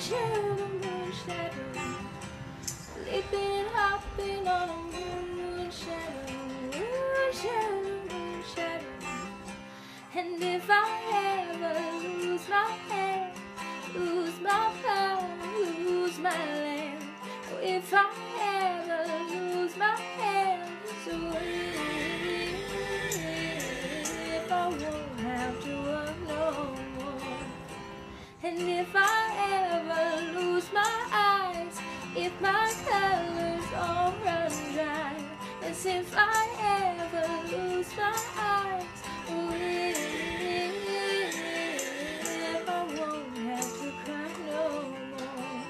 shadow, moon shadow. Sleeping and hopping on a moon, moon shadow, moon shadow, moon shadow. And if I ever lose my head, lose my power, lose my land, or if I ever lose my hands, if I won't have to work no more, and if I ever lose my eyes, if my colors all run dry, as if I ever lose my eyes, if I won't have to cry no more.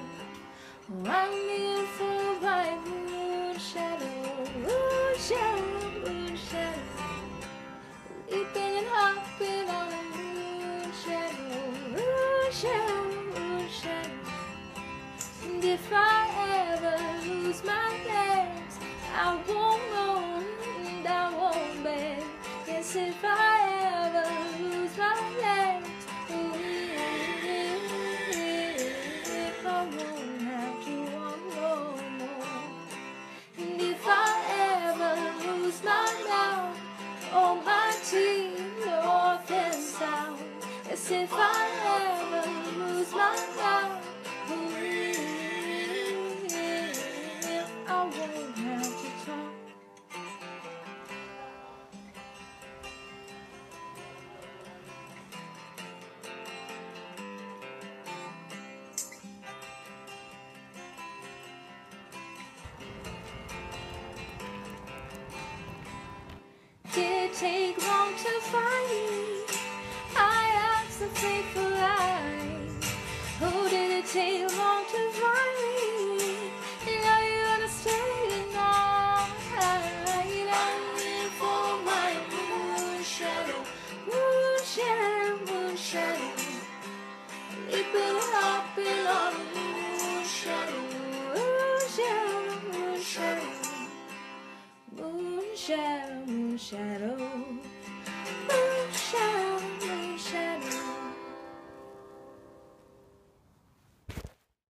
I'm in for my moon shadow, moon shadow, moon shadow. Leaping and hopping on a moon shadow, moon shadow. And if I ever lose my legs, I won't moan and I won't beg. Yes, if I ever lose my legs, if I won't have to walk no more. And if I ever lose my mouth, all my teeth, north and south, as if I to find me? I asked the faithful eyes. Oh, did it take long to find me? And now you're gonna stay long. I'm in for my moon shadow, moon shadow, moon shadow. Hopping on a moon shadow, moon shadow, moon shadow. Moon shadow, moon shadow.